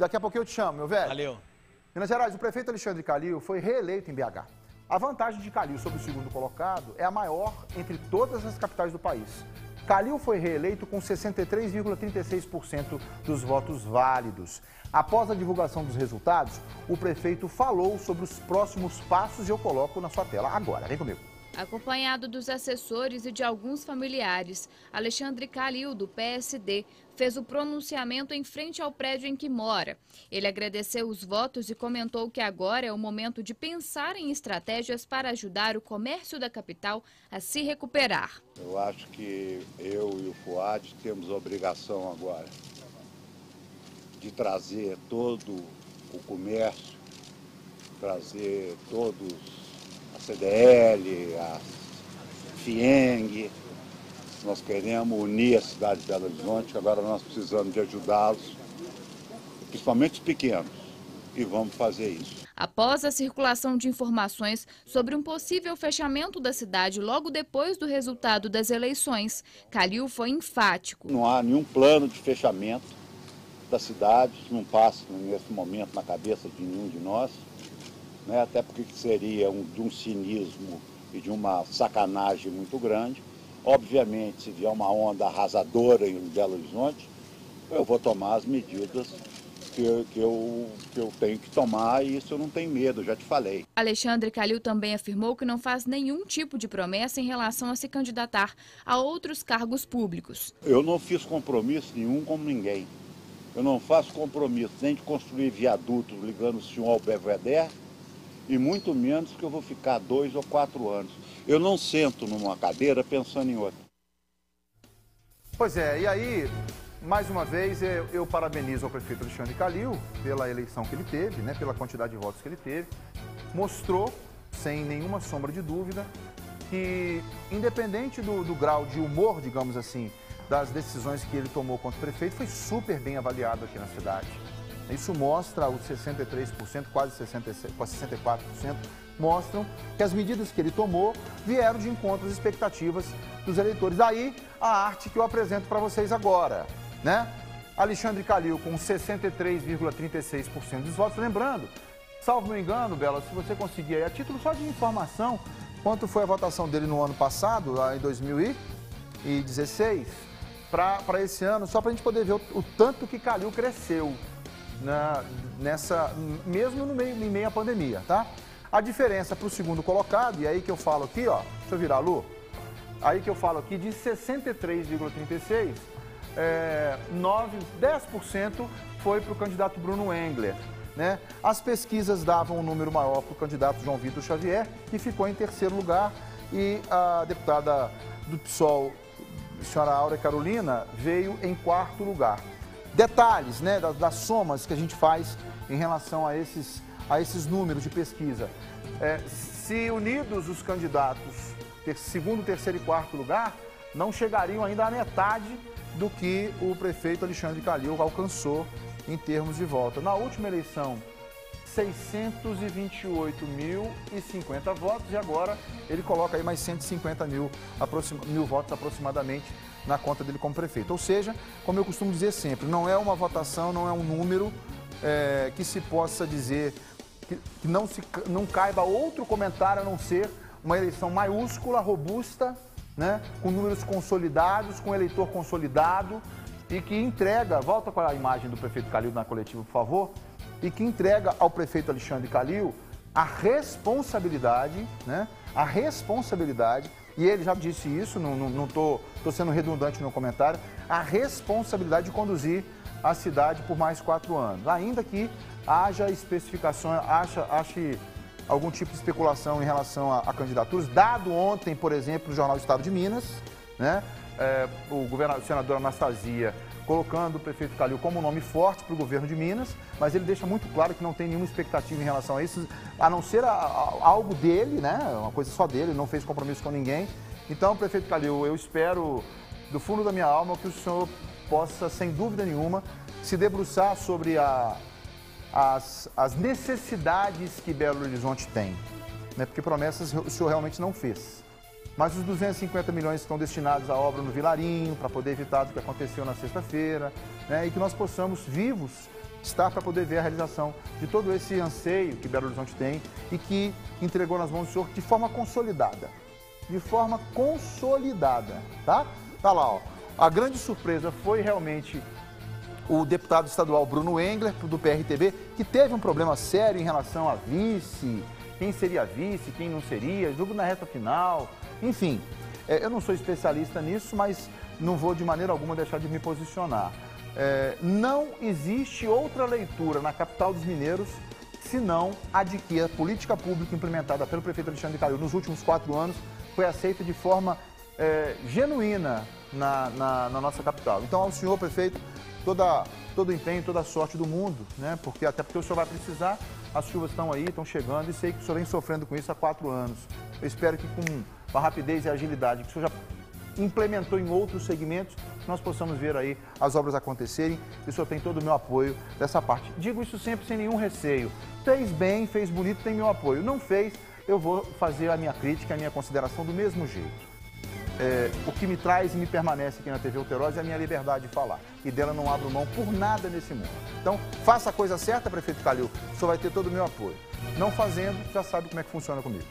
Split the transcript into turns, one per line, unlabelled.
Daqui a pouco eu te chamo, meu velho.
Valeu.
Minas Gerais, o prefeito Alexandre Calil foi reeleito em BH. A vantagem de Calil sobre o segundo colocado é a maior entre todas as capitais do país. Calil foi reeleito com 63,36% dos votos válidos. Após a divulgação dos resultados, o prefeito falou sobre os próximos passos e eu coloco na sua tela agora. Vem comigo.
Acompanhado dos assessores e de alguns familiares, Alexandre Calil, do PSD, fez o pronunciamento em frente ao prédio em que mora. Ele agradeceu os votos e comentou que agora é o momento de pensar em estratégias para ajudar o comércio da capital a se recuperar.
Eu acho que eu e o Fuad temos a obrigação agora de trazer todo o comércio, trazer todos CDL, a FIENG. Nós queremos unir a cidade de Belo Horizonte, agora nós precisamos de ajudá-los, principalmente os pequenos, e vamos fazer isso.
Após a circulação de informações sobre um possível fechamento da cidade logo depois do resultado das eleições, Calil foi enfático.
Não há nenhum plano de fechamento da cidade, não passa nesse momento na cabeça de nenhum de nós né? até porque seria um, de um cinismo e de uma sacanagem muito grande. Obviamente, se vier uma onda arrasadora em Belo Horizonte, eu vou tomar as medidas que eu, que, eu, que eu tenho que tomar e isso eu não tenho medo, já te falei.
Alexandre Calil também afirmou que não faz nenhum tipo de promessa em relação a se candidatar a outros cargos públicos.
Eu não fiz compromisso nenhum com ninguém. Eu não faço compromisso nem de construir viadutos ligando o senhor ao Belvedere, e muito menos que eu vou ficar dois ou quatro anos. Eu não sento numa cadeira pensando em outra.
Pois é, e aí, mais uma vez, eu, eu parabenizo ao prefeito Alexandre Calil pela eleição que ele teve, né, pela quantidade de votos que ele teve. Mostrou, sem nenhuma sombra de dúvida, que independente do, do grau de humor, digamos assim, das decisões que ele tomou contra o prefeito, foi super bem avaliado aqui na cidade. Isso mostra os 63%, quase 66, quase 64%, mostram que as medidas que ele tomou vieram de encontro às expectativas dos eleitores. Daí a arte que eu apresento para vocês agora, né? Alexandre Calil com 63,36% dos votos. Lembrando, salvo meu engano, Bela, se você conseguir aí, a título só de informação, quanto foi a votação dele no ano passado, lá em 2016, para esse ano, só para a gente poder ver o, o tanto que Calil cresceu na, nessa, mesmo no meio, em meio à pandemia, tá? A diferença para o segundo colocado, e aí que eu falo aqui, ó, deixa eu virar a Lu, aí que eu falo aqui de 63,36, é, 9, 10% foi para o candidato Bruno Engler. Né? As pesquisas davam um número maior para o candidato João Vitor Xavier, que ficou em terceiro lugar, e a deputada do PSOL, senhora Áurea Carolina, veio em quarto lugar detalhes né, das, das, somas que a gente faz em relação a esses, a esses números de pesquisa. É, se unidos os candidatos, ter, segundo, terceiro e quarto lugar, não chegariam ainda à metade do que o prefeito Alexandre Calil alcançou em termos de volta. Na última eleição, 628.050 votos e agora ele coloca aí mais 150 mil, mil votos aproximadamente na conta dele como prefeito. Ou seja, como eu costumo dizer sempre, não é uma votação, não é um número é, que se possa dizer que, que não, se, não caiba outro comentário a não ser uma eleição maiúscula, robusta, né, com números consolidados, com eleitor consolidado e que entrega, volta com a imagem do prefeito Calil na coletiva, por favor, e que entrega ao prefeito Alexandre Calil a responsabilidade, né, a responsabilidade e ele já disse isso, não estou sendo redundante no comentário, a responsabilidade de conduzir a cidade por mais quatro anos. Ainda que haja especificações, acha, ache algum tipo de especulação em relação a, a candidaturas, dado ontem, por exemplo, no Jornal do Estado de Minas, né, é, o, governador, o senador Anastasia colocando o prefeito Calil como nome forte para o governo de Minas, mas ele deixa muito claro que não tem nenhuma expectativa em relação a isso, a não ser a, a, algo dele, né? Uma coisa só dele, não fez compromisso com ninguém. Então, prefeito Calil, eu espero do fundo da minha alma que o senhor possa, sem dúvida nenhuma, se debruçar sobre a, as, as necessidades que Belo Horizonte tem. Né? Porque promessas o senhor realmente não fez. Mas os 250 milhões estão destinados à obra no Vilarinho, para poder evitar o que aconteceu na sexta-feira, né? e que nós possamos, vivos, estar para poder ver a realização de todo esse anseio que Belo Horizonte tem e que entregou nas mãos do senhor de forma consolidada. De forma consolidada, tá? Tá lá, ó. A grande surpresa foi realmente o deputado estadual Bruno Engler, do PRTB, que teve um problema sério em relação a vice, quem seria vice, quem não seria, jogo na reta final, enfim. É, eu não sou especialista nisso, mas não vou de maneira alguma deixar de me posicionar. É, não existe outra leitura na capital dos mineiros senão a de que a política pública implementada pelo prefeito Alexandre Calil nos últimos quatro anos foi aceita de forma é, genuína na, na, na, nossa capital. Então, ao senhor prefeito, toda, todo o empenho, toda a sorte do mundo, né? porque até porque o senhor vai precisar, as chuvas estão aí, estão chegando e sei que o senhor vem sofrendo com isso há quatro anos. Eu espero que com a rapidez e a agilidade que o senhor já implementou em outros segmentos, nós possamos ver aí as obras acontecerem e o senhor tem todo o meu apoio dessa parte. Digo isso sempre sem nenhum receio. Fez bem, fez bonito, tem meu apoio. Não fez, eu vou fazer a minha crítica, a minha consideração do mesmo jeito. É, o que me traz e me permanece aqui na TV Alterosa é a minha liberdade de falar. E dela não abro mão por nada nesse mundo. Então, faça a coisa certa, prefeito Calil, o senhor vai ter todo o meu apoio. Não fazendo, já sabe como é que funciona comigo.